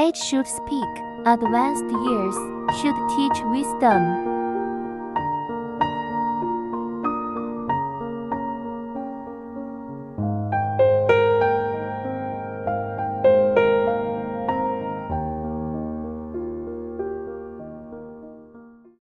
Age should speak, advanced years should teach wisdom.